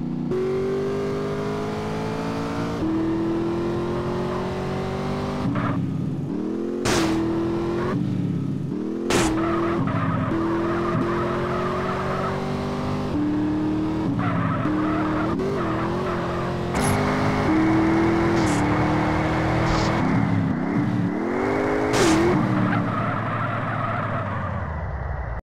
you